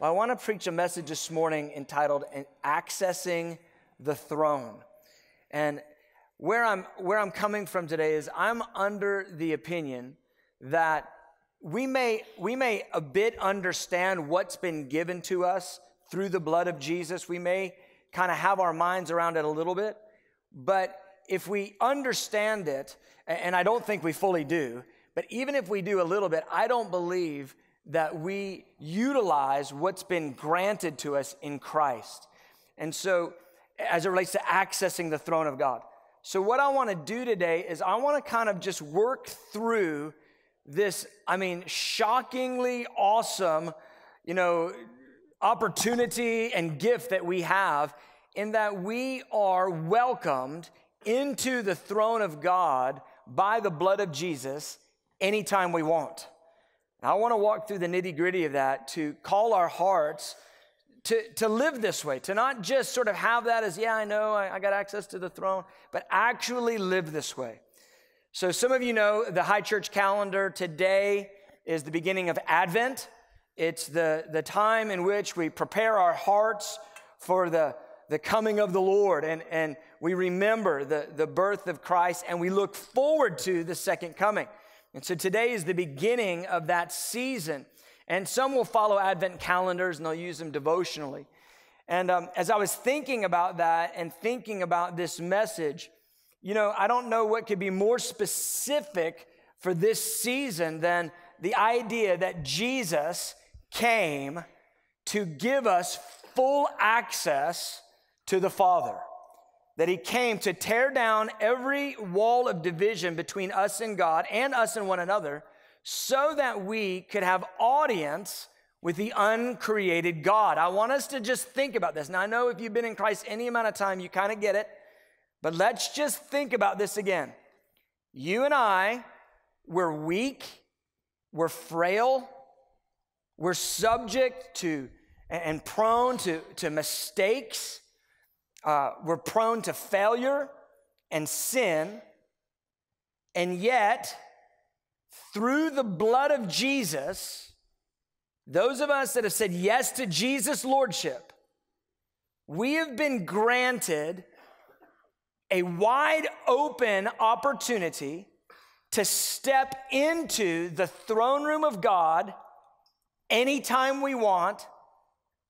Well, I want to preach a message this morning entitled Accessing the Throne. And where I'm, where I'm coming from today is I'm under the opinion that we may, we may a bit understand what's been given to us through the blood of Jesus. We may kind of have our minds around it a little bit. But if we understand it, and I don't think we fully do, but even if we do a little bit, I don't believe that we utilize what's been granted to us in Christ. And so, as it relates to accessing the throne of God. So, what I want to do today is I want to kind of just work through this, I mean, shockingly awesome, you know, opportunity and gift that we have in that we are welcomed into the throne of God by the blood of Jesus anytime we want. I want to walk through the nitty gritty of that to call our hearts to, to live this way, to not just sort of have that as, yeah, I know, I, I got access to the throne, but actually live this way. So, some of you know the high church calendar today is the beginning of Advent. It's the, the time in which we prepare our hearts for the, the coming of the Lord and, and we remember the, the birth of Christ and we look forward to the second coming. And so today is the beginning of that season. And some will follow Advent calendars and they'll use them devotionally. And um, as I was thinking about that and thinking about this message, you know, I don't know what could be more specific for this season than the idea that Jesus came to give us full access to the Father that he came to tear down every wall of division between us and God and us and one another so that we could have audience with the uncreated God. I want us to just think about this. Now, I know if you've been in Christ any amount of time, you kind of get it, but let's just think about this again. You and I, we're weak, we're frail, we're subject to and prone to, to mistakes uh, we're prone to failure and sin, and yet, through the blood of Jesus, those of us that have said yes to Jesus' lordship, we have been granted a wide open opportunity to step into the throne room of God anytime we want,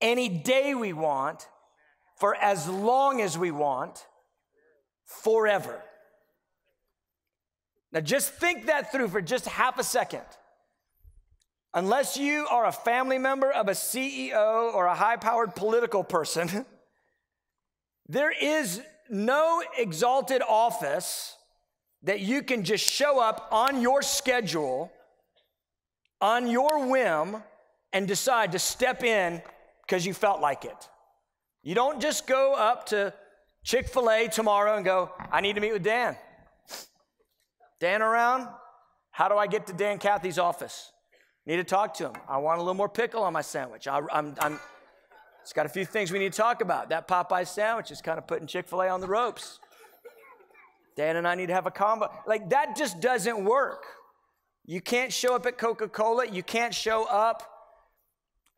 any day we want, for as long as we want, forever. Now, just think that through for just half a second. Unless you are a family member of a CEO or a high powered political person, there is no exalted office that you can just show up on your schedule, on your whim, and decide to step in because you felt like it. You don't just go up to Chick fil A tomorrow and go, I need to meet with Dan. Dan around? How do I get to Dan Cathy's office? Need to talk to him. I want a little more pickle on my sandwich. I, am it's got a few things we need to talk about. That Popeye sandwich is kind of putting Chick fil A on the ropes. Dan and I need to have a combo. Like, that just doesn't work. You can't show up at Coca Cola. You can't show up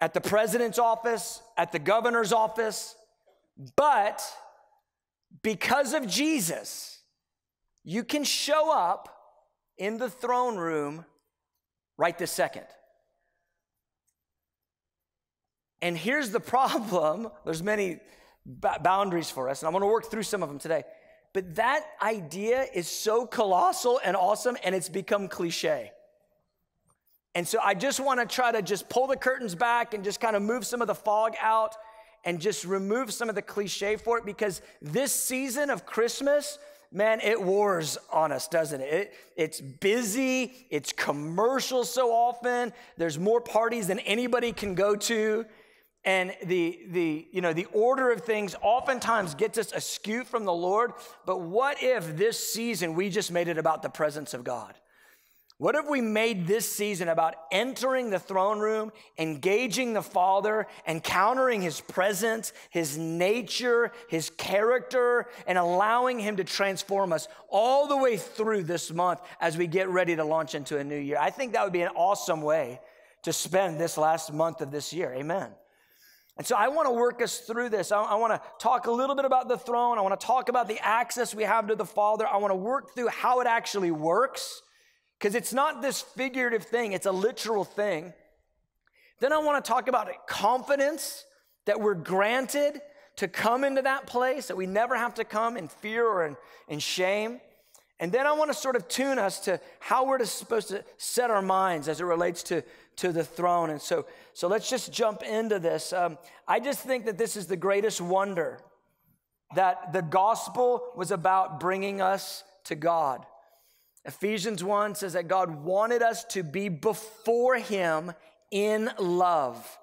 at the president's office, at the governor's office, but because of Jesus, you can show up in the throne room right this second. And here's the problem there's many boundaries for us, and I'm gonna work through some of them today. But that idea is so colossal and awesome, and it's become cliche. And so I just want to try to just pull the curtains back and just kind of move some of the fog out and just remove some of the cliche for it because this season of Christmas, man, it wars on us, doesn't it? it? It's busy, it's commercial so often. There's more parties than anybody can go to. And the, the, you know, the order of things oftentimes gets us askew from the Lord. But what if this season we just made it about the presence of God? What if we made this season about entering the throne room, engaging the Father, encountering His presence, His nature, His character, and allowing Him to transform us all the way through this month as we get ready to launch into a new year? I think that would be an awesome way to spend this last month of this year. Amen. And so I want to work us through this. I, I want to talk a little bit about the throne. I want to talk about the access we have to the Father. I want to work through how it actually works because it's not this figurative thing, it's a literal thing. Then I want to talk about confidence that we're granted to come into that place, that we never have to come in fear or in, in shame. And then I want to sort of tune us to how we're supposed to set our minds as it relates to, to the throne. And so, so let's just jump into this. Um, I just think that this is the greatest wonder that the gospel was about bringing us to God. Ephesians 1 says that God wanted us to be before Him in love.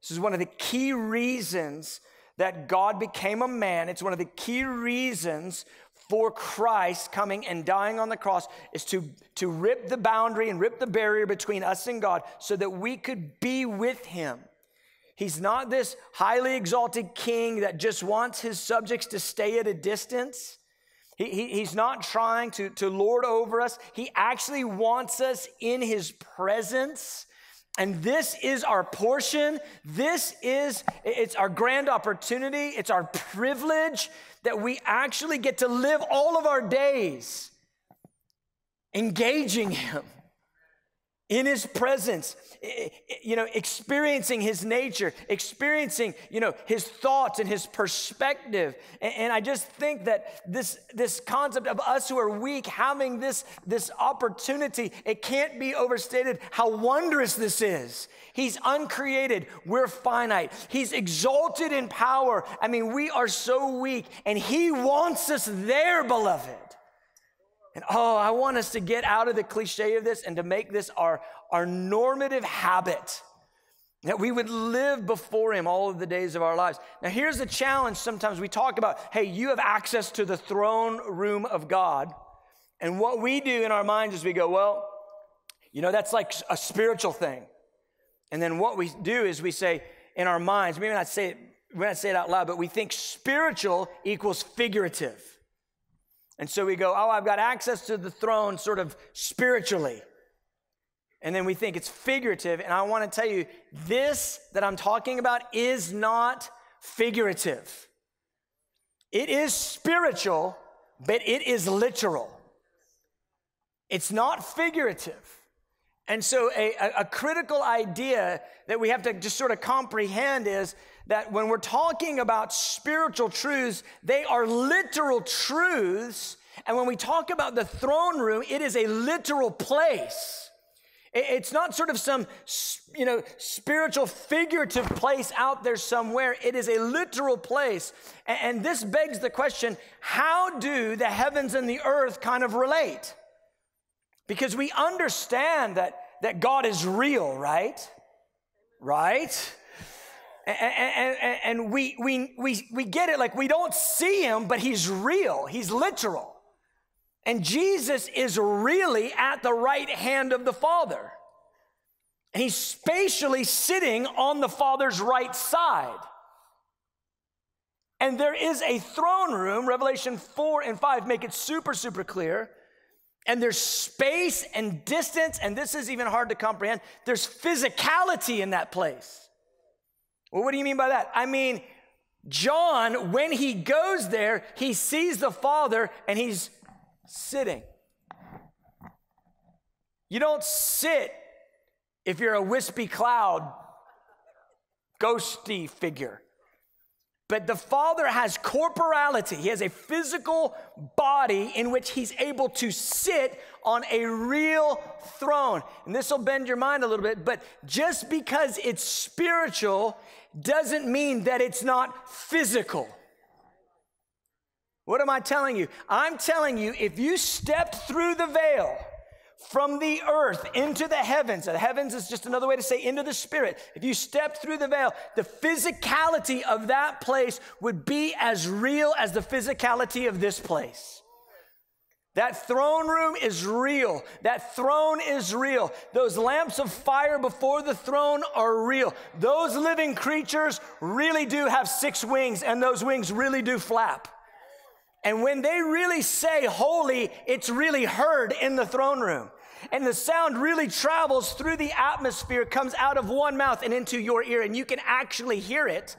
This is one of the key reasons that God became a man. It's one of the key reasons for Christ coming and dying on the cross is to, to rip the boundary and rip the barrier between us and God so that we could be with Him. He's not this highly exalted king that just wants his subjects to stay at a distance. He, he, he's not trying to, to lord over us. He actually wants us in his presence. And this is our portion. This is, it's our grand opportunity. It's our privilege that we actually get to live all of our days engaging Him in his presence you know experiencing his nature experiencing you know his thoughts and his perspective. And, i just think that this this concept of us who are weak having this this opportunity it can't be overstated how wondrous this is. He's uncreated. We're finite. He's exalted in power. I mean we are so weak and he wants us there beloved and oh, I want us to get out of the cliche of this and to make this our, our normative habit that we would live before Him all of the days of our lives. Now, here's the challenge sometimes we talk about hey, you have access to the throne room of God. And what we do in our minds is we go, well, you know, that's like a spiritual thing. And then what we do is we say in our minds, maybe not say it, we not say it out loud, but we think spiritual equals figurative. And so we go, oh, I've got access to the throne sort of spiritually. And then we think it's figurative. And I want to tell you, this that I'm talking about is not figurative. It is spiritual, but it is literal. It's not figurative. And so, a, a, critical idea that we have to just sort of comprehend is that when we're talking about spiritual truths, they are literal truths. And when we talk about the throne room, it is a literal place. It's not sort of some, you know, spiritual figurative place out there somewhere. It is a literal place. And this begs the question, how do the heavens and the earth kind of relate? Because we understand that, that God is real, right? Right? And, and, and, we, we, we, we get it like we don't see him, but he's real, he's literal. And Jesus is really at the right hand of the Father. And he's spatially sitting on the Father's right side. And there is a throne room, Revelation 4 and 5 make it super, super clear. And there's space and distance, and this is even hard to comprehend. There's physicality in that place. Well, what do you mean by that? I mean, John, when he goes there, he sees the Father and he's sitting. You don't sit if you're a wispy cloud, ghosty figure. But the Father has corporality. He has a physical body in which He's able to sit on a real throne. And this will bend your mind a little bit, but just because it's spiritual doesn't mean that it's not physical. What am I telling you? I'm telling you, if you stepped through the veil from the earth into the heavens, the heavens is just another way to say into the spirit. If you stepped through the veil, the physicality of that place would be as real as the physicality of this place. That throne room is real. That throne is real. Those lamps of fire before the throne are real. Those living creatures really do have six wings, and those wings really do flap. And when they really say holy, it's really heard in the throne room. And the sound really travels through the atmosphere, comes out of one mouth and into your ear, and you can actually hear it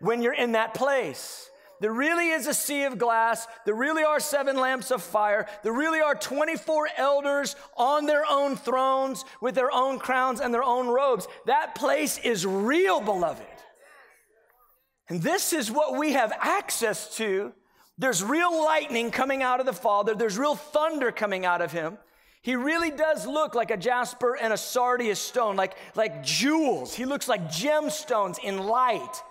when you're in that place. There really is a sea of glass. There really are seven lamps of fire. There really are 24 elders on their own thrones with their own crowns and their own robes. That place is real, beloved. And this is what we have access to. There's real lightning coming out of the Father, there's real thunder coming out of Him. He really does look like a jasper and a sardius stone, like, like jewels. He looks like gemstones in light.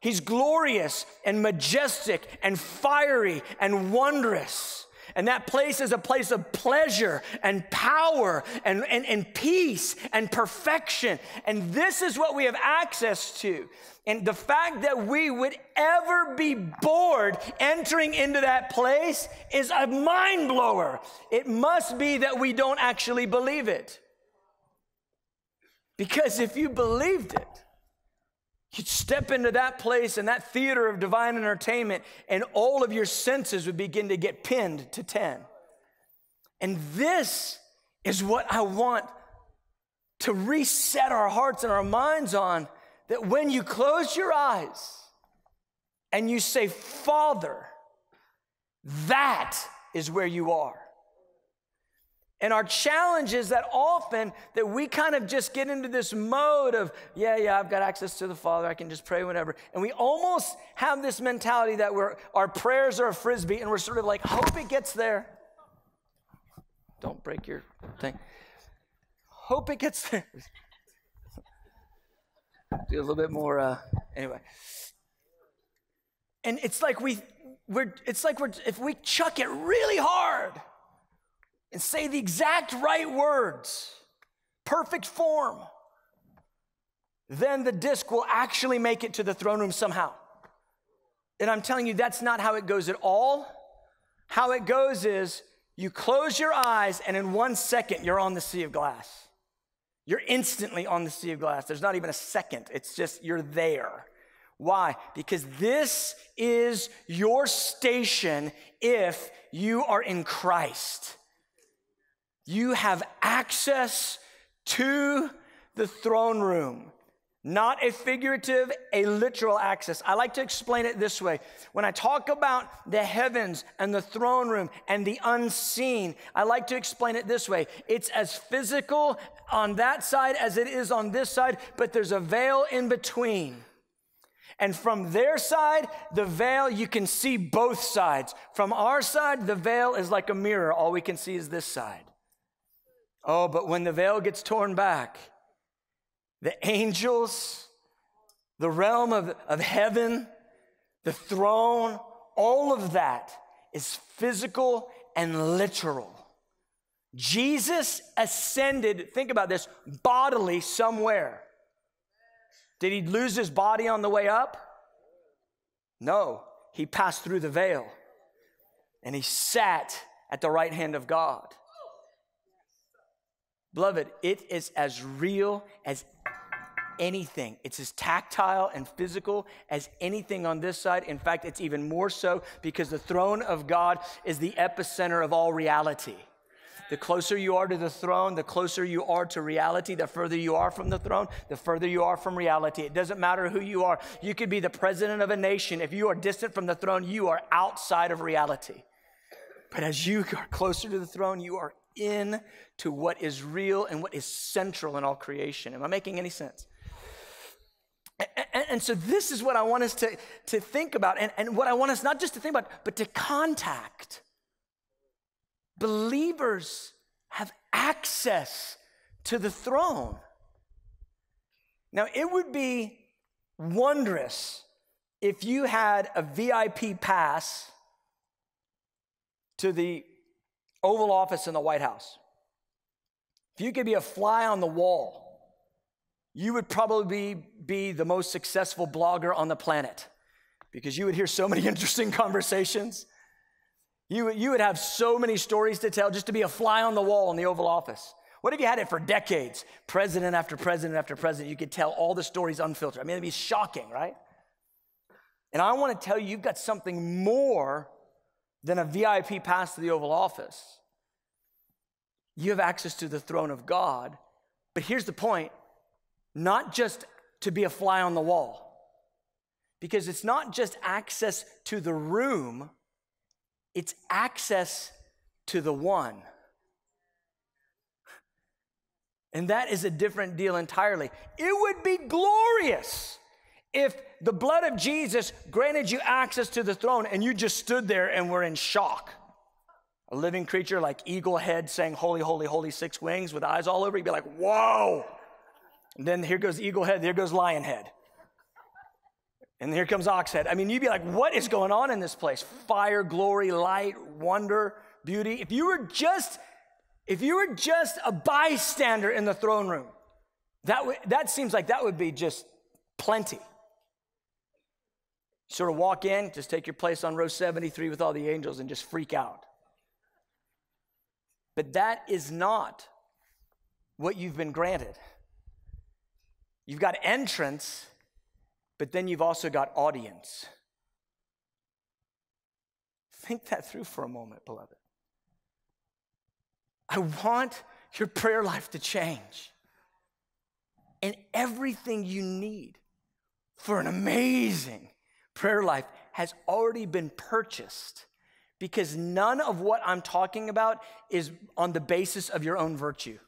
He's glorious and majestic and fiery and wondrous. And that place is a place of pleasure and power and, and, and peace and perfection. And this is what we have access to. And the fact that we would ever be bored entering into that place is a mind blower. It must be that we don't actually believe it. Because if you believed it, You'd step into that place and that theater of divine entertainment, and all of your senses would begin to get pinned to 10. And this is what I want to reset our hearts and our minds on that when you close your eyes and you say, Father, that is where you are. And our challenge is that often that we kind of just get into this mode of, yeah, yeah, I've got access to the Father, I can just pray whenever. And we almost have this mentality that we're, our prayers are a frisbee and we're sort of like, hope it gets there. Don't break your thing. Hope it gets there. Do a little bit more, uh, anyway. And it's like we, we're, it's like we're, if we chuck it really hard, and say the exact right words, perfect form, then the disc will actually make it to the throne room somehow. And I'm telling you, that's not how it goes at all. How it goes is you close your eyes, and in one second, you're on the sea of glass. You're instantly on the sea of glass. There's not even a second, it's just you're there. Why? Because this is your station if you are in Christ. You have access to the throne room. Not a figurative, a literal access. I like to explain it this way. When I talk about the heavens and the throne room and the unseen, I like to explain it this way. It's as physical on that side as it is on this side, but there's a veil in between. And from their side, the veil, you can see both sides. From our side, the veil is like a mirror. All we can see is this side. Oh, but when the veil gets torn back, the angels, the realm of, of heaven, the throne, all of that is physical and literal. Jesus ascended, think about this, bodily somewhere. Did he lose his body on the way up? No, he passed through the veil and he sat at the right hand of God. Beloved, it is as real as anything. It's as tactile and physical as anything on this side. In fact, it's even more so because the throne of God is the epicenter of all reality. The closer you are to the throne, the closer you are to reality. The further you are from the throne, the further you are from reality. It doesn't matter who you are. You could be the president of a nation. If you are distant from the throne, you are outside of reality. But as you are closer to the throne, you are in to what is real and what is central in all creation. Am I making any sense? And, so this is what I want us to, to think about, and, and what I want us not just to think about, but to contact. Believers have access to the throne. Now, it would be wondrous if you had a VIP pass to the Oval Office in the White House. If you could be a fly on the wall, you would probably be, the most successful blogger on the planet because you would hear so many interesting conversations. You, you would have so many stories to tell just to be a fly on the wall in the Oval Office. What if you had it for decades? President after president after president, you could tell all the stories unfiltered. I mean, it'd be shocking, right? And I want to tell you, you've got something more than a VIP pass to the Oval Office. you have access to the throne of God. But here's the point not just to be a fly on the wall, because it's not just access to the room, it's access to the one. And that is a different deal entirely. It would be glorious if the blood of Jesus granted you access to the throne and you just stood there and were in shock. A living creature like eagle head saying, Holy, holy, holy, six wings with eyes all over, you'd be like, Whoa. And then here goes eagle head, there goes lion head. And here comes ox head. I mean, you'd be like, What is going on in this place? Fire, glory, light, wonder, beauty. If you were just if you were just a bystander in the throne room, that, w- that seems like that would be just plenty. Sort of walk in, just take your place on row 73 with all the angels and just freak out. But that is not what you've been granted. You've got entrance, but then you've also got audience. Think that through for a moment, beloved. I want your prayer life to change. And everything you need for an amazing prayer life has already been purchased because none of what I'm talking about is on the basis of your own virtue.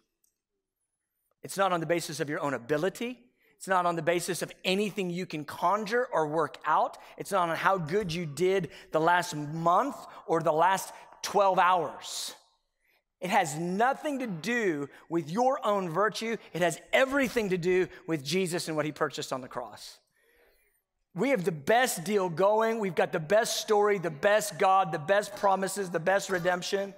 It's not on the basis of your own ability. It's not on the basis of anything you can conjure or work out. It's not on how good you did the last month or the last 12 hours. It has nothing to do with your own virtue. It has everything to do with Jesus and what he purchased on the cross. We have the best deal going. We've got the best story, the best God, the best promises, the best redemption.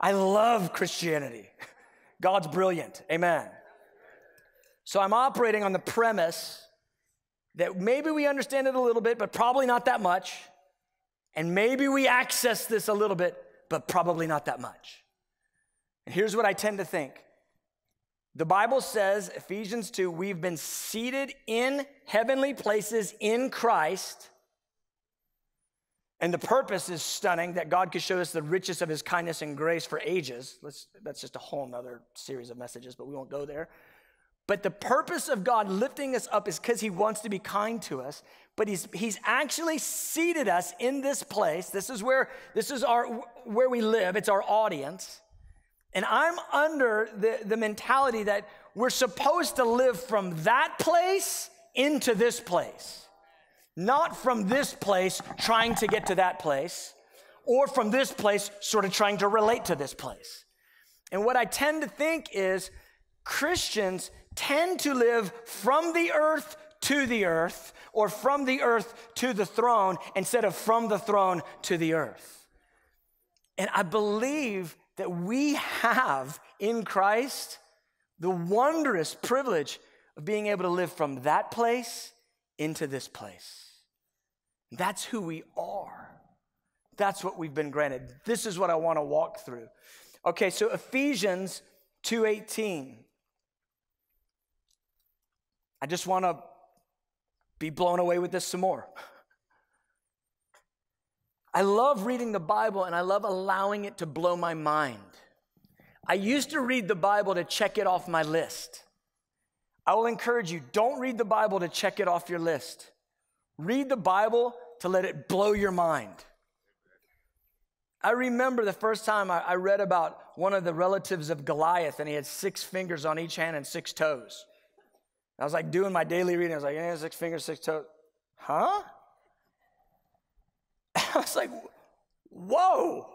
I love Christianity. God's brilliant. Amen. So I'm operating on the premise that maybe we understand it a little bit, but probably not that much. And maybe we access this a little bit, but probably not that much. And here's what I tend to think the Bible says, Ephesians 2, we've been seated in heavenly places in Christ. And the purpose is stunning that God could show us the riches of his kindness and grace for ages. Let's, that's just a whole nother series of messages, but we won't go there. But the purpose of God lifting us up is because he wants to be kind to us. But he's, he's actually seated us in this place. This is where this is our where we live. It's our audience. And I'm under the, the mentality that we're supposed to live from that place into this place. Not from this place trying to get to that place, or from this place sort of trying to relate to this place. And what I tend to think is Christians tend to live from the earth to the earth or from the earth to the throne instead of from the throne to the earth. And I believe that we have in Christ the wondrous privilege of being able to live from that place into this place. That's who we are. That's what we've been granted. This is what I want to walk through. Okay, so Ephesians 2:18 I just want to be blown away with this some more. I love reading the Bible and I love allowing it to blow my mind. I used to read the Bible to check it off my list. I will encourage you don't read the Bible to check it off your list. Read the Bible to let it blow your mind. I remember the first time I, read about one of the relatives of Goliath, and he had six fingers on each hand and six toes. I was like doing my daily reading. I was like, yeah, six fingers, six toes. Huh? I was like, whoa.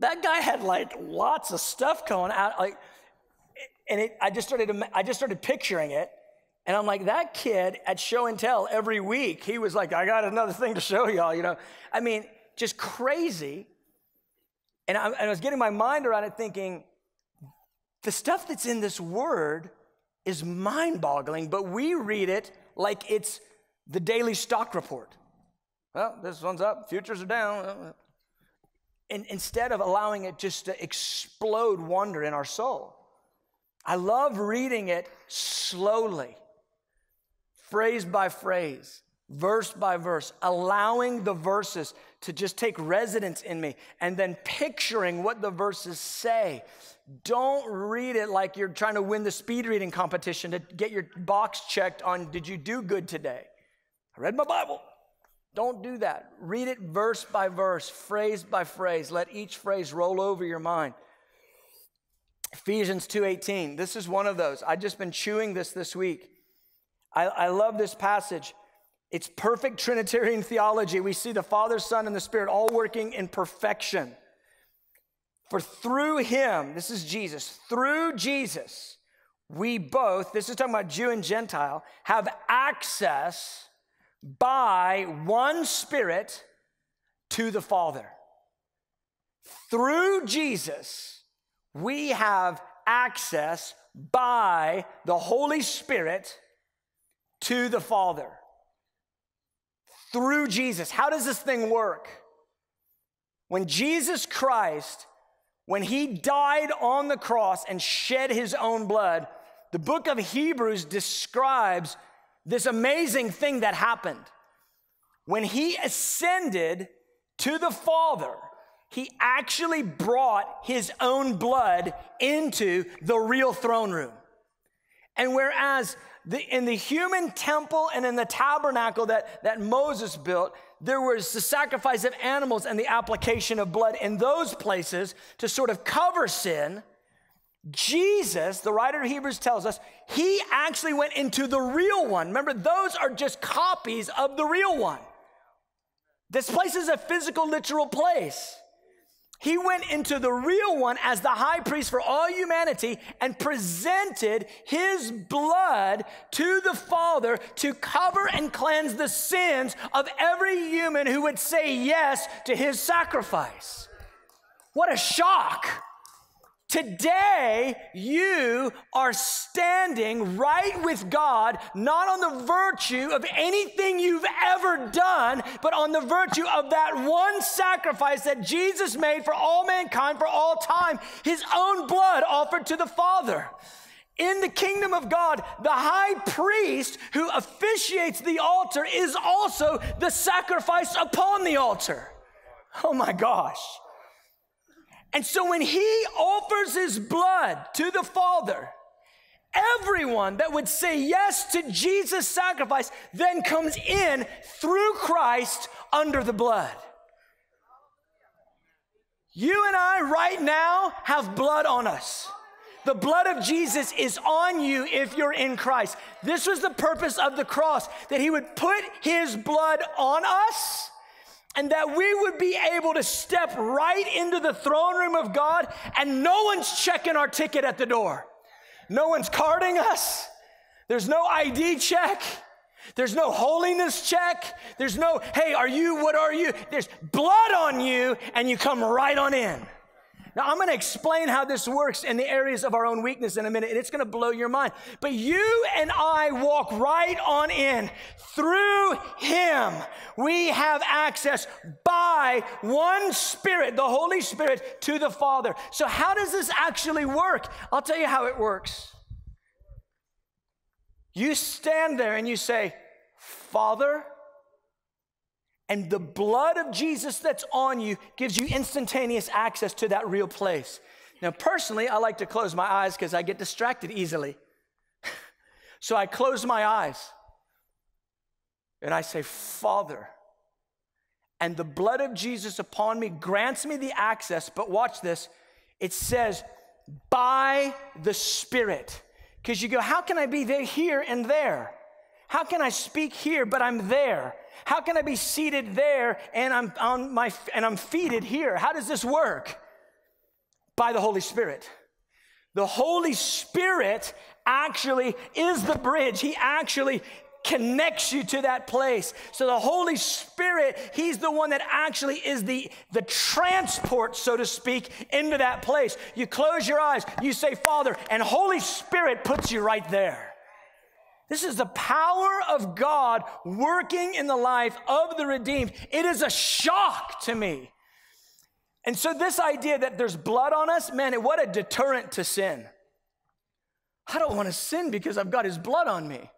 That guy had like lots of stuff going out. Like, and it, I just started, I just started picturing it. And I'm like, that kid at show and tell every week, he was like, I got another thing to show y'all, you know. I mean, just crazy. And I, and I was getting my mind around it thinking, the stuff that's in this word is mind boggling, but we read it like it's the daily stock report. Well, this one's up, futures are down. And instead of allowing it just to explode wonder in our soul, I love reading it slowly, phrase by phrase, verse by verse, allowing the verses to just take residence in me, and then picturing what the verses say. Don't read it like you're trying to win the speed reading competition to get your box checked on did you do good today? I read my Bible. Don't do that. Read it verse by verse, phrase by phrase. Let each phrase roll over your mind. Ephesians 2:18. This is one of those. I've just been chewing this this week. I, I love this passage. It's perfect Trinitarian theology. We see the Father, Son, and the Spirit all working in perfection. For through him, this is Jesus, through Jesus, we both, this is talking about Jew and Gentile, have access by one Spirit to the Father. Through Jesus, we have access by the Holy Spirit to the Father. Through Jesus. How does this thing work? When Jesus Christ, when he died on the cross and shed his own blood, the book of Hebrews describes this amazing thing that happened. When he ascended to the Father, he actually brought his own blood into the real throne room. And whereas the, in the human temple and in the tabernacle that, that Moses built, there was the sacrifice of animals and the application of blood in those places to sort of cover sin. Jesus, the writer of Hebrews tells us, he actually went into the real one. Remember, those are just copies of the real one. This place is a physical, literal place. He went into the real one as the high priest for all humanity and presented his blood to the Father to cover and cleanse the sins of every human who would say yes to his sacrifice. What a shock! Today, you are standing right with God, not on the virtue of anything you've ever done, but on the virtue of that one sacrifice that Jesus made for all mankind for all time, his own blood offered to the Father. In the kingdom of God, the high priest who officiates the altar is also the sacrifice upon the altar. Oh my gosh. And so when he offers his blood to the Father, everyone that would say yes to Jesus' sacrifice then comes in through Christ under the blood. You and I right now have blood on us. The blood of Jesus is on you if you're in Christ. This was the purpose of the cross, that he would put his blood on us and that we would be able to step right into the throne room of God and no one's checking our ticket at the door. No one's carding us. There's no ID check. There's no holiness check. There's no, hey, are you, what are you? There's blood on you and you come right on in. Now, I'm going to explain how this works in the areas of our own weakness in a minute, and it's going to blow your mind. But you and I walk right on in. Through Him, we have access by one Spirit, the Holy Spirit, to the Father. So, how does this actually work? I'll tell you how it works. You stand there and you say, Father, and the blood of Jesus that's on you gives you instantaneous access to that real place. Now, personally, I like to close my eyes because I get distracted easily. so I close my eyes and I say, Father, and the blood of Jesus upon me grants me the access, but watch this. It says, by the Spirit. Because you go, how can I be there, here, and there? How can I speak here, but I'm there? How can I be seated there and I'm on my and I'm feeded here? How does this work? By the Holy Spirit. The Holy Spirit actually is the bridge. He actually connects you to that place. So the Holy Spirit, He's the one that actually is the, the transport, so to speak, into that place. You close your eyes, you say, Father, and Holy Spirit puts you right there. This is the power of God working in the life of the redeemed. It is a shock to me. And so, this idea that there's blood on us, man, what a deterrent to sin. I don't want to sin because I've got his blood on me.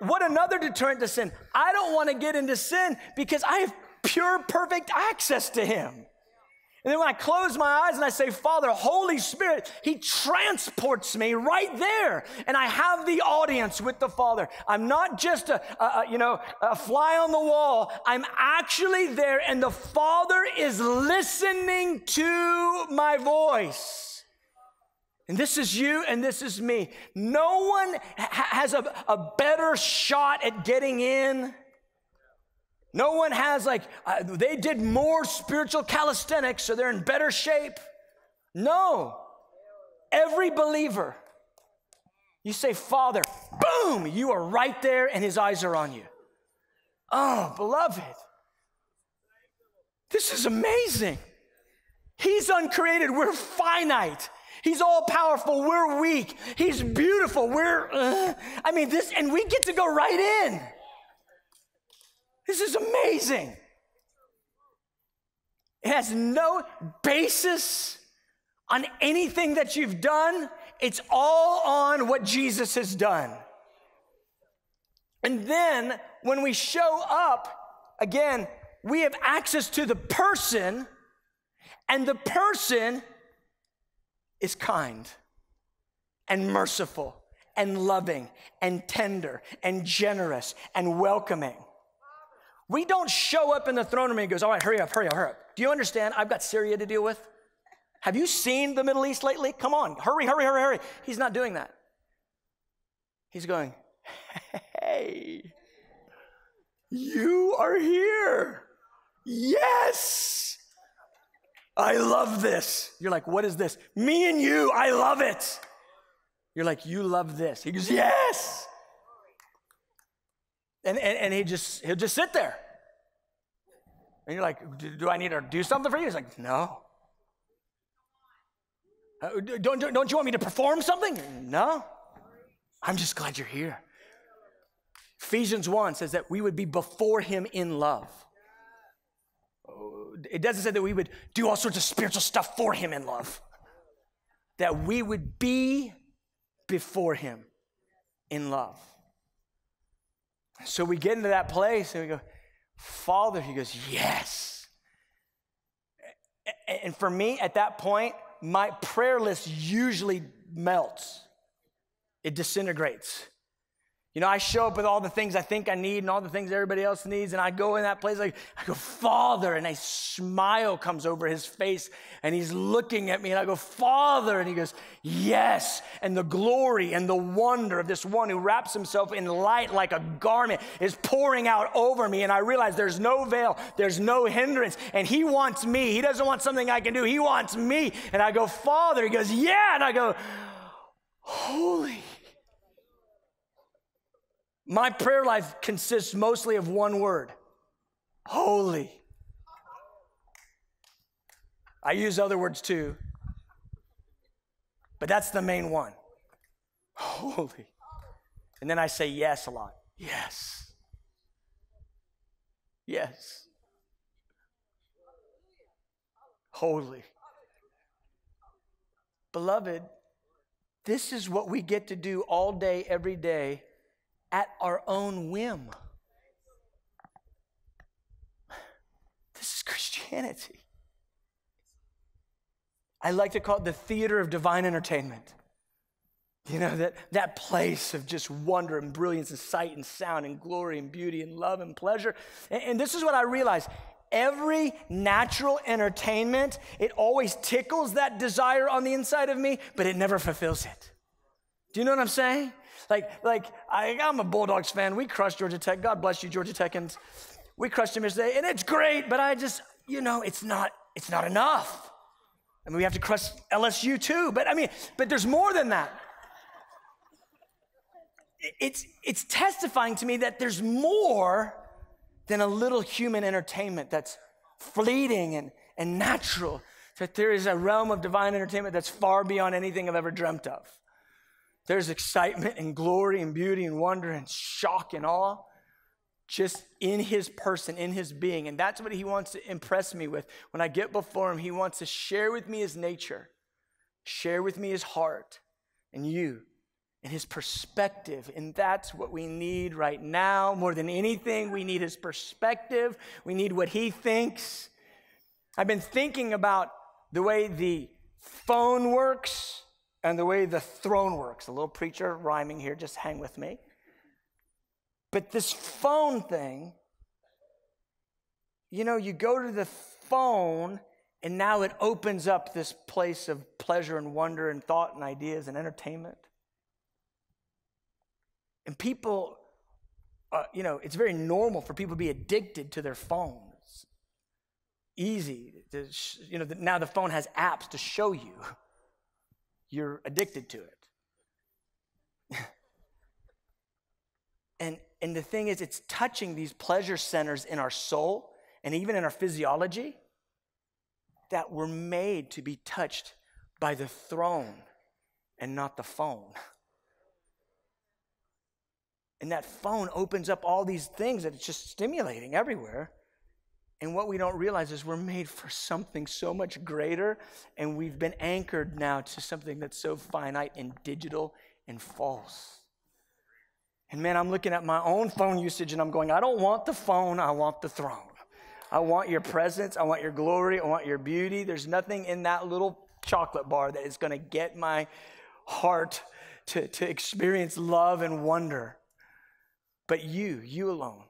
what another deterrent to sin? I don't want to get into sin because I have pure, perfect access to Him. And then when I close my eyes and I say, Father, Holy Spirit, He transports me right there. And I have the audience with the Father. I'm not just a, a, a, you know, a fly on the wall. I'm actually there and the Father is listening to my voice. And this is you and this is me. No one ha- has a, a better shot at getting in no one has, like, uh, they did more spiritual calisthenics, so they're in better shape. No. Every believer, you say, Father, boom, you are right there and his eyes are on you. Oh, beloved, this is amazing. He's uncreated, we're finite. He's all powerful, we're weak. He's beautiful, we're, uh, I mean, this, and we get to go right in. This is amazing. It has no basis on anything that you've done, it's all on what Jesus has done. And then when we show up, again, we have access to the person, and the person is kind and merciful and loving and tender and generous and welcoming. We don't show up in the throne room and he goes, All right, hurry up, hurry up, hurry up. Do you understand? I've got Syria to deal with. Have you seen the Middle East lately? Come on, hurry, hurry, hurry, hurry. He's not doing that. He's going, Hey, you are here. Yes. I love this. You're like, What is this? Me and you, I love it. You're like, You love this. He goes, Yes. And, and, and he just, he'll just sit there. And you're like, do I need to do something for you? He's like, no. Uh, don't, don't you want me to perform something? No. I'm just glad you're here. Ephesians 1 says that we would be before him in love. It doesn't say that we would do all sorts of spiritual stuff for him in love. That we would be before him in love. So we get into that place and we go, Father, he goes, Yes. And for me, at that point, my prayer list usually melts, it disintegrates. You know, I show up with all the things I think I need and all the things everybody else needs, and I go in that place, like, I go, Father, and a smile comes over his face, and he's looking at me, and I go, Father, and he goes, Yes. And the glory and the wonder of this one who wraps himself in light like a garment is pouring out over me, and I realize there's no veil, there's no hindrance, and he wants me. He doesn't want something I can do, he wants me. And I go, Father, he goes, Yeah. And I go, Holy. My prayer life consists mostly of one word holy. I use other words too, but that's the main one holy. And then I say yes a lot. Yes. Yes. Holy. Beloved, this is what we get to do all day, every day at our own whim. This is Christianity. I like to call it the theater of divine entertainment. You know, that, that place of just wonder and brilliance and sight and sound and glory and beauty and love and pleasure. And, and this is what I realize every natural entertainment, it always tickles that desire on the inside of me, but it never fulfills it. Do you know what I'm saying? Like, like I, I'm a Bulldogs fan. We crushed Georgia Tech. God bless you, Georgia Techans. We crushed them yesterday, and it's great. But I just, you know, it's not, it's not enough. I mean, we have to crush LSU too. But I mean, but there's more than that. It's, it's testifying to me that there's more than a little human entertainment that's fleeting and, and natural. That there is a realm of divine entertainment that's far beyond anything I've ever dreamt of. There's excitement and glory and beauty and wonder and shock and awe just in his person, in his being. And that's what he wants to impress me with. When I get before him, he wants to share with me his nature, share with me his heart and you and his perspective. And that's what we need right now. More than anything, we need his perspective. We need what he thinks. I've been thinking about the way the phone works and the way the throne works. A little preacher rhyming here, just hang with me. But this phone thing, you know, you go to the phone and now it opens up this place of pleasure and wonder and thought and ideas and entertainment. And people, uh, you know, it's very normal for people to be addicted to their phones. Easy. To you know, now the phone has apps to show you you're addicted to it. and, and the thing is, it's touching these pleasure centers in our soul and even in our physiology that we're made to be touched by the throne and not the phone. And that phone opens up all these things that it's just stimulating everywhere. And what we don't realize is we're made for something so much greater, and we've been anchored now to something that's so finite and digital and false. And man, I'm looking at my own phone usage and I'm going, I don't want the phone, I want the throne. I want your presence, I want your glory, I want your beauty. There's nothing in that little chocolate bar that is going to get my heart to, to experience love and wonder but you, you alone.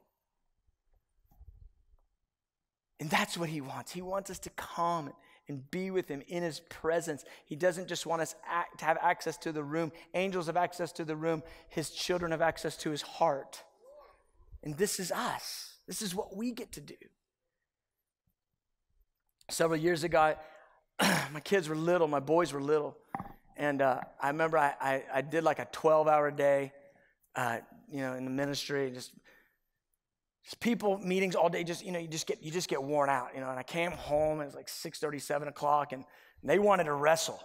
And that's what he wants. He wants us to come and be with him in his presence. He doesn't just want us to have access to the room. Angels have access to the room, his children have access to his heart. And this is us. This is what we get to do. Several years ago, my kids were little, my boys were little. And uh, I remember I, I, I, did like a 12 hour day uh, you know, in the ministry, just people meetings all day. Just you know, you just get you just get worn out. You know, and I came home. And it was like six thirty, seven o'clock, and, and they wanted to wrestle.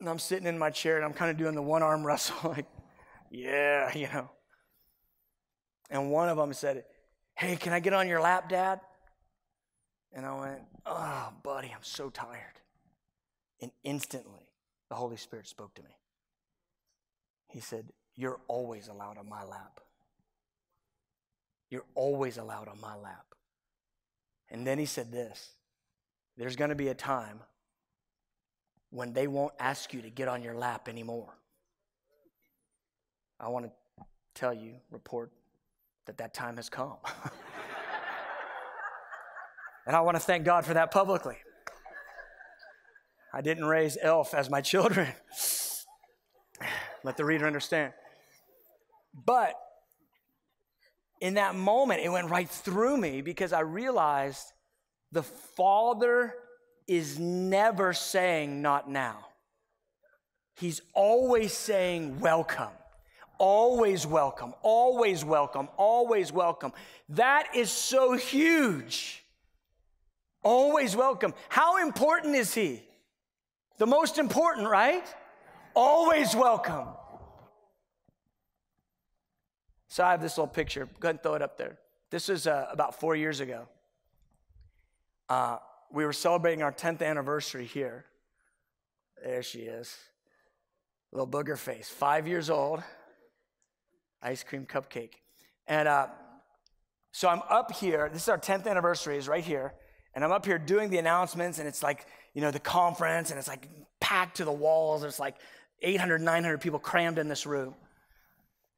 And I'm sitting in my chair and I'm kind of doing the one arm wrestle, like, yeah, you know. And one of them said, Hey, can I get on your lap, Dad? And I went, Oh, buddy, I'm so tired. And instantly, the Holy Spirit spoke to me. He said, you're always allowed on my lap. You're always allowed on my lap. And then he said this there's going to be a time when they won't ask you to get on your lap anymore. I want to tell you, report that that time has come. and I want to thank God for that publicly. I didn't raise Elf as my children. Let the reader understand. But in that moment, it went right through me because I realized the Father is never saying, not now. He's always saying, welcome. Always welcome, always welcome, always welcome. That is so huge. Always welcome. How important is he? The most important, right? Always welcome. So I have this little picture. Go ahead and throw it up there. This was uh, about four years ago. Uh, we were celebrating our 10th anniversary here. There she is. Little booger face, five years old, ice cream cupcake. And uh, so I'm up here. This is our 10th anniversary, is right here. And I'm up here doing the announcements, and it's like, you know, the conference, and it's like packed to the walls. There's like 800, 900 people crammed in this room.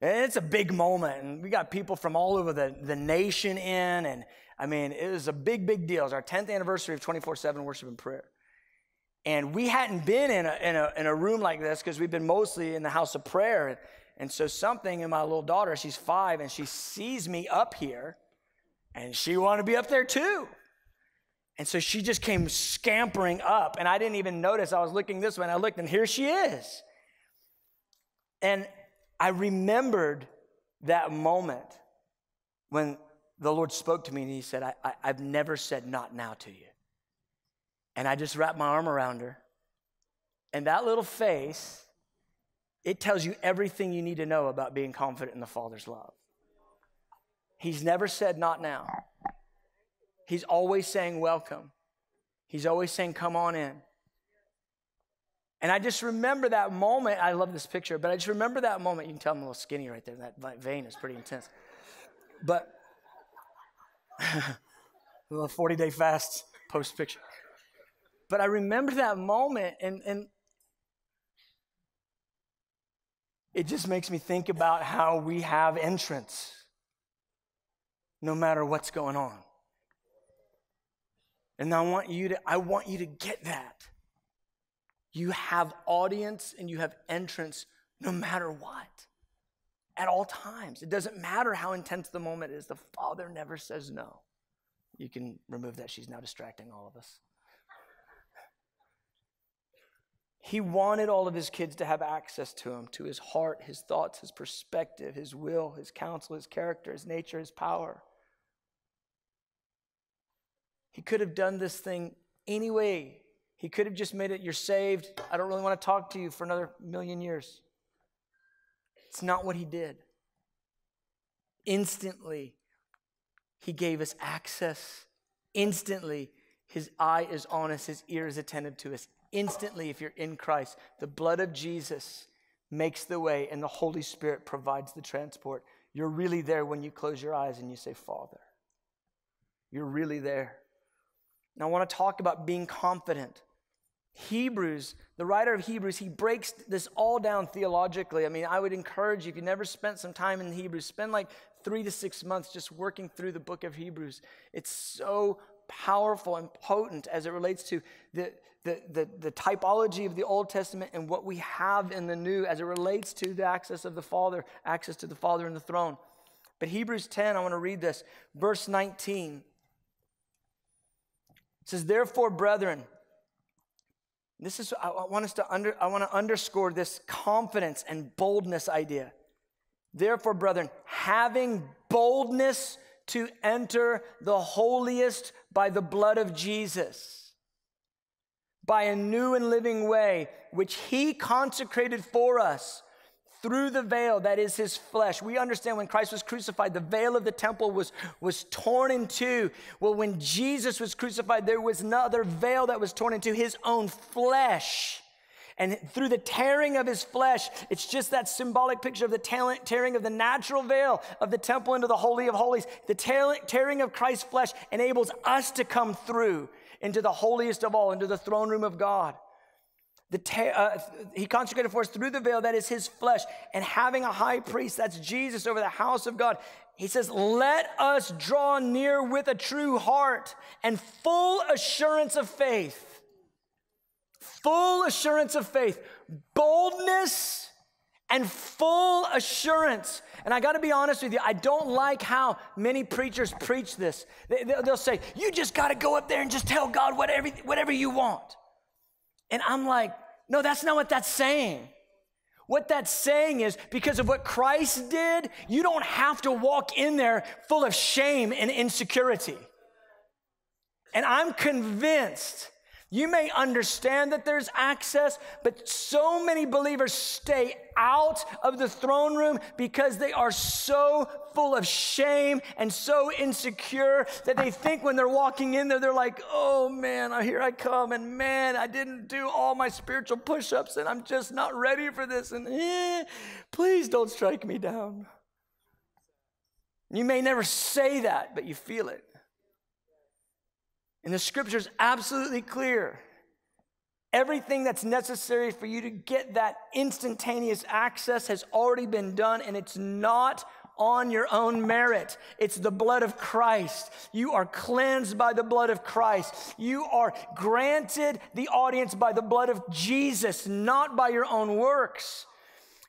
It's a big moment. And we got people from all over the, the nation in. And I mean, it was a big, big deal. It's our 10th anniversary of 24 7 worship and prayer. And we hadn't been in a, in a, in a room like this because we've been mostly in the house of prayer. And so something in my little daughter, she's five, and she sees me up here, and she wanted to be up there too. And so she just came scampering up, and I didn't even notice. I was looking this way, and I looked, and here she is. And I remembered that moment when the Lord spoke to me and He said, I, I, I've never said not now to you. And I just wrapped my arm around her. And that little face, it tells you everything you need to know about being confident in the Father's love. He's never said not now. He's always saying welcome. He's always saying come on in. And I just remember that moment. I love this picture, but I just remember that moment. You can tell I'm a little skinny right there. That vein is pretty intense. But a little 40 day fast post picture. But I remember that moment, and, and it just makes me think about how we have entrance no matter what's going on. And I want you to I want you to get that. You have audience and you have entrance no matter what. At all times. It doesn't matter how intense the moment is. The Father never says no. You can remove that. She's now distracting all of us. He wanted all of his kids to have access to him, to his heart, his thoughts, his perspective, his will, his counsel, his character, his nature, his power. He could have done this thing anyway. He could have just made it, you're saved. I don't really want to talk to you for another million years. It's not what he did. Instantly, he gave us access. Instantly, his eye is on us, his ear is attentive to us. Instantly, if you're in Christ, the blood of Jesus makes the way and the Holy Spirit provides the transport. You're really there when you close your eyes and you say, Father. You're really there. Now, I want to talk about being confident. Hebrews, the writer of Hebrews, he breaks this all down theologically. I mean, I would encourage you, if you never spent some time in Hebrews, spend like three to six months just working through the book of Hebrews. It's so powerful and potent as it relates to the, the, the, the, typology of the Old Testament and what we have in the New as it relates to the access of the Father, access to the Father and the throne. But Hebrews 10, I want to read this. Verse 19 it says, Therefore, brethren, this is, I want us to under, I want to underscore this confidence and boldness idea. Therefore, brethren, having boldness to enter the holiest by the blood of Jesus, by a new and living way, which he consecrated for us through the veil that is his flesh. We understand when Christ was crucified, the veil of the temple was, was torn in two. Well, when Jesus was crucified, there was another veil that was torn into his own flesh. And through the tearing of his flesh, it's just that symbolic picture of the tearing of the natural veil of the temple into the Holy of Holies. The tearing of Christ's flesh enables us to come through into the holiest of all, into the throne room of God. The uh, he consecrated for us through the veil that is his flesh, and having a high priest, that's Jesus, over the house of God. He says, Let us draw near with a true heart and full assurance of faith. Full assurance of faith, boldness and full assurance. And I got to be honest with you, I don't like how many preachers preach this. They, will say, You just got to go up there and just tell God whatever, whatever you want. And I'm like, no, that's not what that's saying. What that's saying is because of what Christ did, you don't have to walk in there full of shame and insecurity. And I'm convinced you may understand that there's access, but so many believers stay out of the throne room because they are so full of shame and so insecure that they think when they're walking in there, they're like, oh man, here I come, and man, I didn't do all my spiritual push ups, and I'm just not ready for this, and eh, please don't strike me down. You may never say that, but you feel it. And the scripture is absolutely clear. Everything that's necessary for you to get that instantaneous access has already been done, and it's not on your own merit. It's the blood of Christ. You are cleansed by the blood of Christ. You are granted the audience by the blood of Jesus, not by your own works.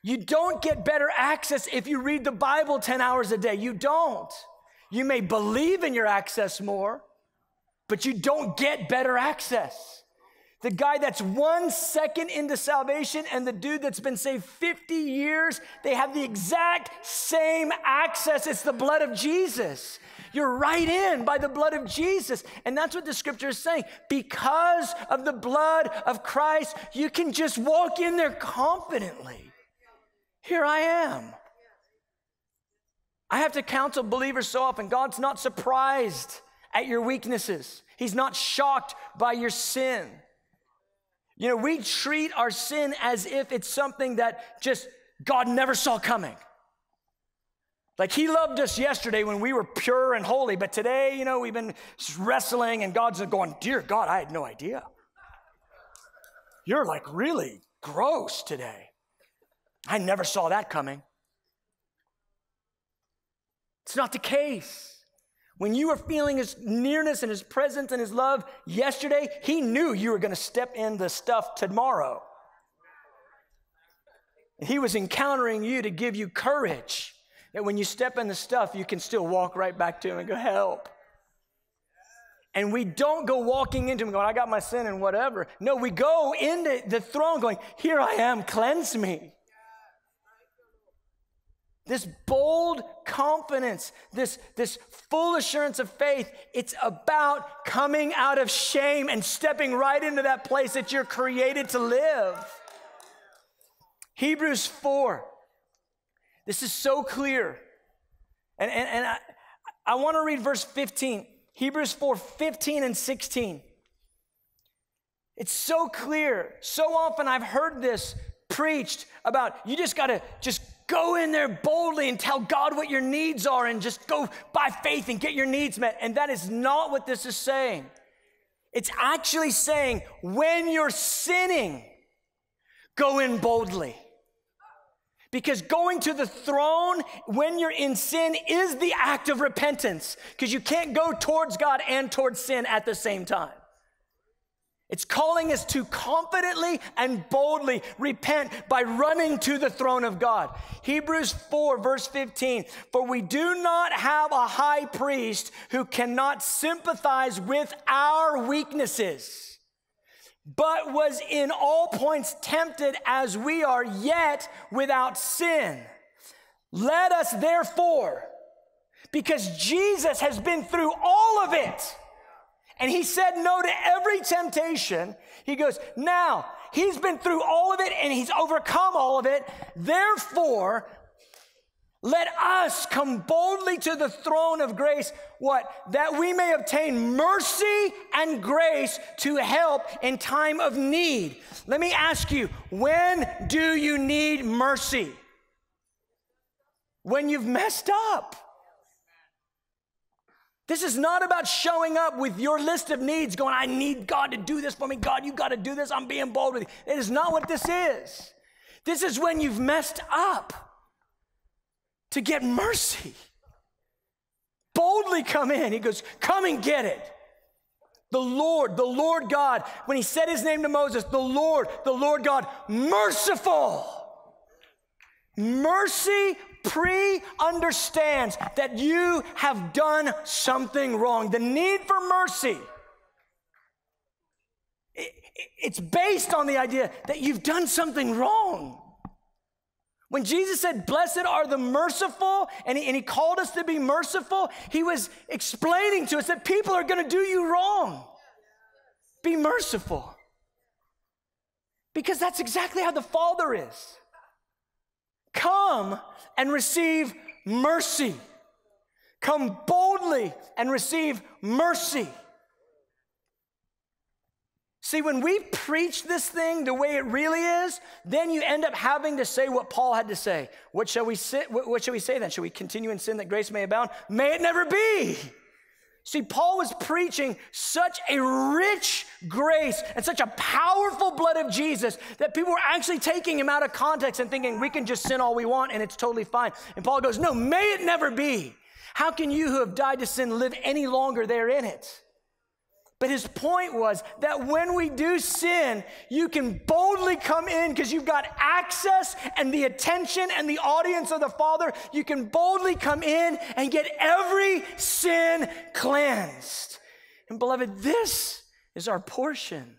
You don't get better access if you read the Bible 10 hours a day. You don't. You may believe in your access more but you don't get better access. The guy that's one second into salvation and the dude that's been saved 50 years, they have the exact same access. It's the blood of Jesus. You're right in by the blood of Jesus. And that's what the scripture is saying. Because of the blood of Christ, you can just walk in there confidently. Here I am. I have to counsel believers so often. God's not surprised at your weaknesses. He's not shocked by your sin. You know, we treat our sin as if it's something that just God never saw coming. Like he loved us yesterday when we were pure and holy, but today, you know, we've been wrestling and God's going, Dear God, I had no idea. You're like really gross today. I never saw that coming. It's not the case. When you were feeling his nearness and his presence and his love yesterday, he knew you were going to step in the stuff tomorrow. He was encountering you to give you courage that when you step in the stuff, you can still walk right back to him and go, Help. And we don't go walking into him going, I got my sin and whatever. No, we go into the throne going, Here I am, cleanse me. This bold confidence, this, this full assurance of faith, it's about coming out of shame and stepping right into that place that you're created to live. Hebrews 4. This is so clear. And, and, and I, I want to read verse 15. Hebrews 4 15 and 16. It's so clear. So often I've heard this preached about you just got to just go in there boldly and tell God what your needs are and just go by faith and get your needs met. And that is not what this is saying. It's actually saying when you're sinning, go in boldly. Because going to the throne when you're in sin is the act of repentance, because you can't go towards God and towards sin at the same time. It's calling us to confidently and boldly repent by running to the throne of God. Hebrews 4, verse 15 For we do not have a high priest who cannot sympathize with our weaknesses, but was in all points tempted as we are, yet without sin. Let us therefore, because Jesus has been through all of it, and he said no to every temptation. He goes, now he's been through all of it and he's overcome all of it. Therefore, let us come boldly to the throne of grace, what? That we may obtain mercy and grace to help in time of need. Let me ask you, when do you need mercy? When you've messed up. This is not about showing up with your list of needs, going, I need God to do this for me. God, you got to do this. I'm being bold with you. It is not what this is. This is when you've messed up to get mercy. Boldly come in. He goes, Come and get it. The Lord, the Lord God, when he said his name to Moses, the Lord, the Lord God, merciful. Mercy pre understands that you have done something wrong. The need for mercy. It's based on the idea that you've done something wrong. When Jesus said, Blessed are the merciful, and he, and he called us to be merciful, he was explaining to us that people are going to do you wrong. Be merciful. Because that's exactly how the Father is. Come and receive mercy. Come boldly and receive mercy. See, when we preach this thing the way it really is, then you end up having to say what Paul had to say. What shall we say, what shall we say then? Shall we continue in sin that grace may abound? May it never be. See, Paul was preaching such a rich grace and such a powerful blood of Jesus that people were actually taking him out of context and thinking we can just sin all we want and it's totally fine. And Paul goes, No, may it never be. How can you who have died to sin live any longer there in it? But his point was that when we do sin, you can boldly come in because you've got access and the attention and the audience of the Father. You can boldly come in and get every sin cleansed. And beloved, this is our portion.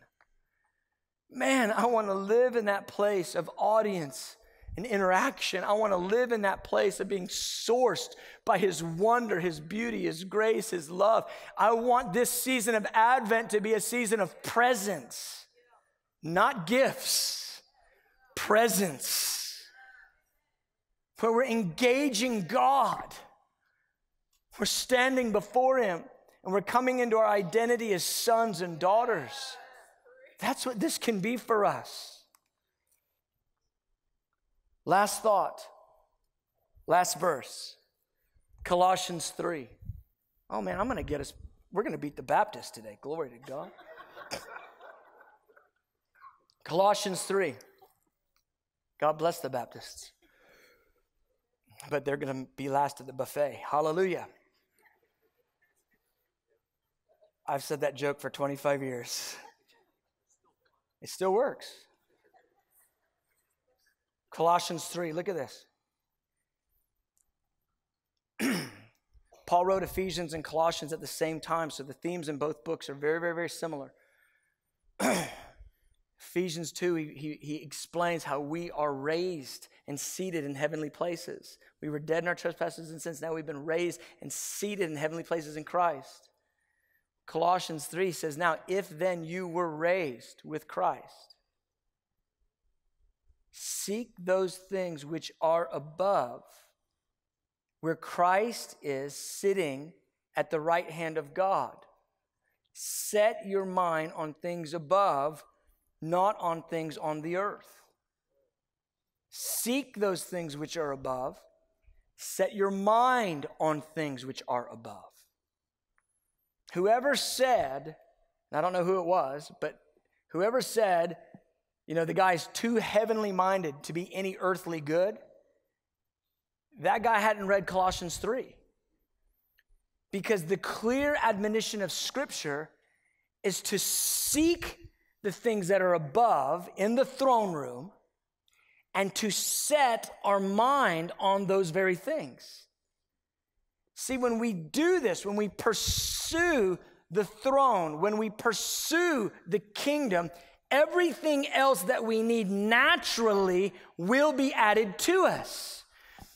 Man, I want to live in that place of audience and interaction. I want to live in that place of being sourced by His wonder, His beauty, His grace, His love. I want this season of Advent to be a season of presence, not gifts, presence, where we're engaging God. We're standing before Him and we're coming into our identity as sons and daughters. That's what this can be for us. Last thought, last verse, Colossians 3. Oh man, I'm going to get us, we're going to beat the Baptists today. Glory to God. Colossians 3. God bless the Baptists. But they're going to be last at the buffet. Hallelujah. I've said that joke for 25 years. It still works. Colossians 3, look at this. Paul wrote Ephesians and Colossians at the same time, so the themes in both books are very, very, very similar. Ephesians 2, he, he, he, explains how we are raised and seated in heavenly places. We were dead in our trespasses and sins. Now we've been raised and seated in heavenly places in Christ. Colossians 3 says, Now, if then you were raised with Christ, seek those things which are above, where Christ is sitting at the right hand of God. Set your mind on things above not on things on the earth. Seek those things which are above. Set your mind on things which are above. Whoever said, I don't know who it was, but whoever said, you know, the guy's too heavenly minded to be any earthly good, that guy hadn't read Colossians 3. Because the clear admonition of Scripture is to seek the things that are above in the throne room and to set our mind on those very things. See, when we do this, when we pursue the throne, when we pursue the kingdom, everything else that we need naturally will be added to us.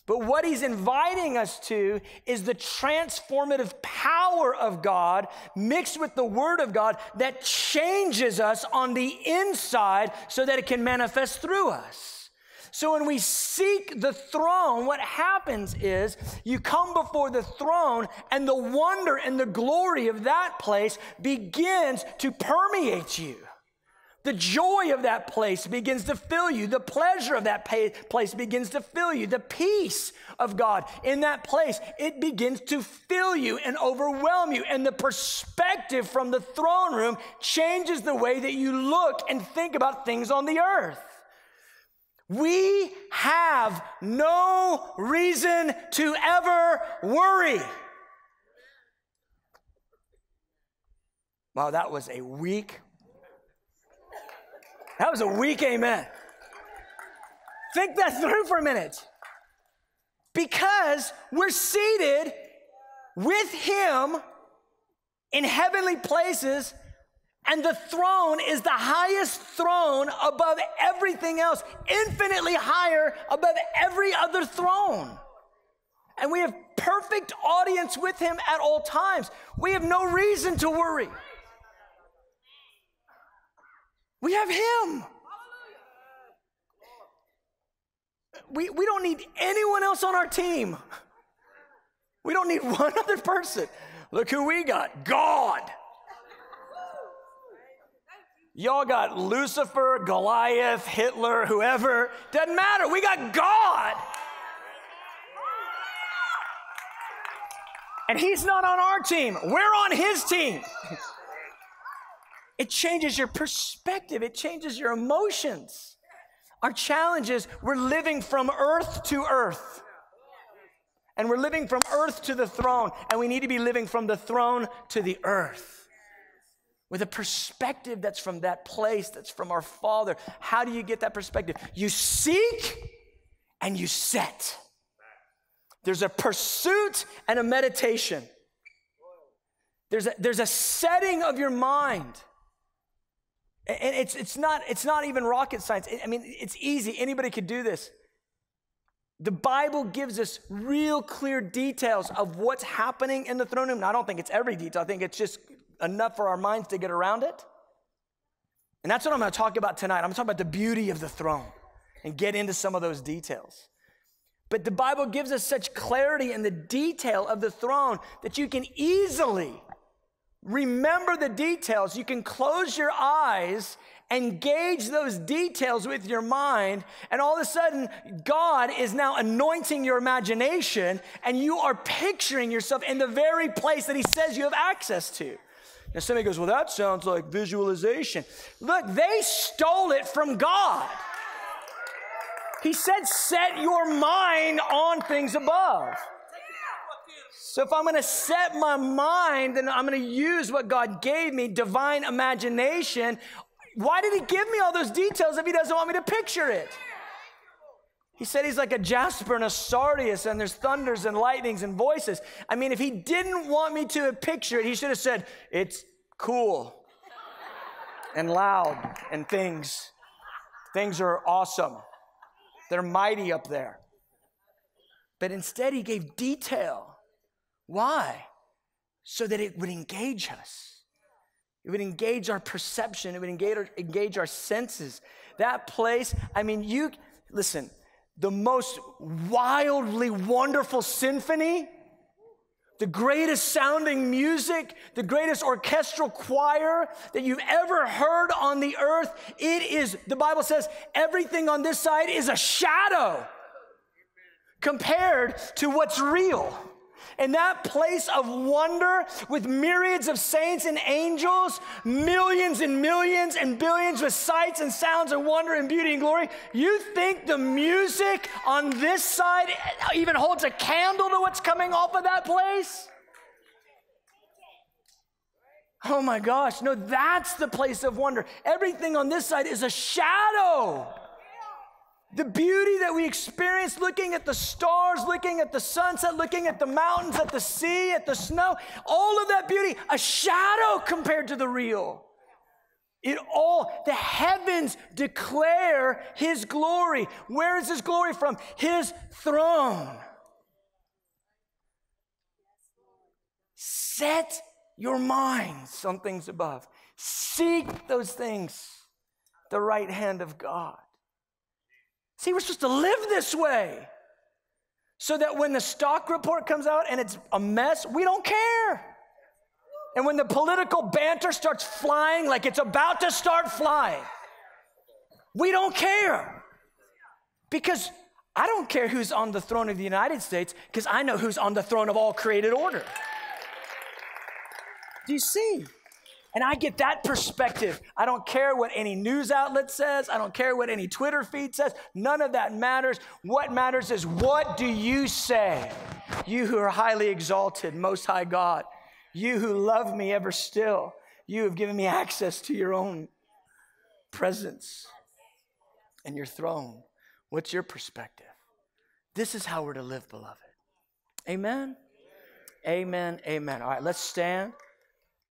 But what he's inviting us to is the transformative power of God mixed with the word of God that changes us on the inside so that it can manifest through us. So when we seek the throne, what happens is you come before the throne, and the wonder and the glory of that place begins to permeate you. The joy of that place begins to fill you. The pleasure of that place begins to fill you. The peace of God in that place, it begins to fill you and overwhelm you. And the perspective from the throne room changes the way that you look and think about things on the earth. We have no reason to ever worry. Wow, that was a weak that was a weak amen. Think that through for a minute. Because we're seated with Him in heavenly places, and the throne is the highest throne above everything else, infinitely higher above every other throne. And we have perfect audience with Him at all times. We have no reason to worry. We have Him. We, we don't need anyone else on our team. We don't need one other person. Look who we got God. Y'all got Lucifer, Goliath, Hitler, whoever. Doesn't matter. We got God. And he's not on our team. We're on his team. It changes your perspective, it changes your emotions. Our challenge is we're living from earth to earth. And we're living from earth to the throne, and we need to be living from the throne to the earth with a perspective that's from that place, that's from our Father. How do you get that perspective? You seek and you set. There's a pursuit and a meditation. There's a, there's a setting of your mind. And it's, it's, not, it's not even rocket science. I mean, it's easy. Anybody could do this. The Bible gives us real clear details of what's happening in the throne room. Now, I don't think it's every detail, I think it's just enough for our minds to get around it. And that's what I'm going to talk about tonight. I'm going to talk about the beauty of the throne and get into some of those details. But the Bible gives us such clarity in the detail of the throne that you can easily remember the details. You can close your eyes engage those details with your mind, and all of a sudden, God is now anointing your imagination, and you are picturing yourself in the very place that He says you have access to. Now, somebody goes, Well, that sounds like visualization. Look, they stole it from God. He said, Set your mind on things above. So if I'm going to set my mind, then I'm going to use what God gave me, divine imagination. Why did he give me all those details if he doesn't want me to picture it? He said he's like a jasper and a sardius, and there's thunders and lightnings and voices. I mean, if he didn't want me to picture it, he should have said, It's cool and loud and things. Things are awesome. They're mighty up there. But instead, he gave detail. Why? So that it would engage us. It would engage our perception. It would engage our, engage our senses. That place, I mean, you, listen, the most wildly wonderful symphony, the greatest sounding music, the greatest orchestral choir that you've ever heard on the earth, it is, the Bible says, everything on this side is a shadow compared to what's real in that place of wonder with myriads of saints and angels, millions and millions and billions with sights and sounds and wonder and beauty and glory, you think the music on this side even holds a candle to what's coming off of that place? Oh my gosh, no, that's the place of wonder. Everything on this side is a shadow. The beauty that we experience looking at the stars, looking at the sunset, looking at the mountains, at the sea, at the snow, all of that beauty, a shadow compared to the real. It all, the heavens declare His glory. Where is His glory from? His throne. Set your minds on things above. Seek those things, the right hand of God. See, we're supposed to live this way so that when the stock report comes out and it's a mess, we don't care. And when the political banter starts flying like it's about to start flying, we don't care. Because I don't care who's on the throne of the United States because I know who's on the throne of all created order. Do you see? And I get that perspective. I don't care what any news outlet says. I don't care what any Twitter feed says. None of that matters. What matters is what do you say? You who are highly exalted, most high God. You who love me ever still. You have given me access to your own presence and your throne. What's your perspective? This is how we're to live, beloved. Amen. Amen. Amen. All right, let's stand.